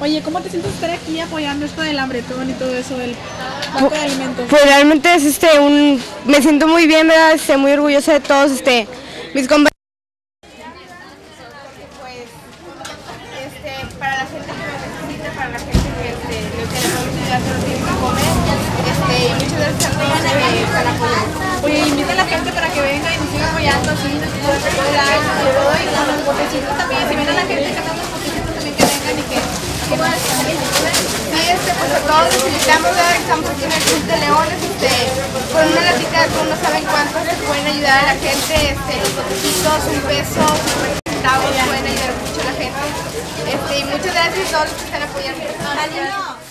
Oye, ¿cómo te sientes estar aquí apoyando esto del hambretón y todo eso del banco de alimentos? Pues realmente es este un me siento muy bien, ¿verdad? Este, muy orgullosa de todos este mis compañeros. pues este, para la gente que lo necesita, para la gente que este, lo que ya se lo tiene que comer, este, y muchas gracias a todos para apoyar. Oye, invita a la gente para que venga y nos siga apoyando así, durante todo el año y todo, y con los botecitos también, si ven a la gente que estamos los botecitos también que vengan y que, que nos Sí, este, pues a todos les invitamos, estamos aquí en el Club de Leones, este, con una latita que no saben cuánto se pueden ayudar a la gente, este, los botecitos, un peso, 50 centavos, pueden ayudar mucho a la gente. Este, y muchas gracias a todos los que están apoyando.